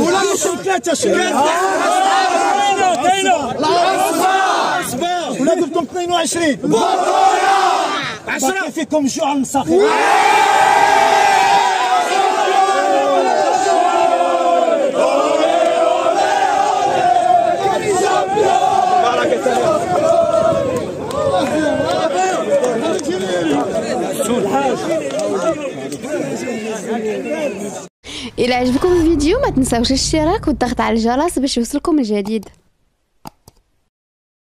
ولا نصهم ثلاثة شكرا ولا قلت لكم 22 10 فيكم جوع المساخين إذا عجبكم الفيديو ما تنساوش الاشتراك والضغط على الجرس باش يوصلكم الجديد.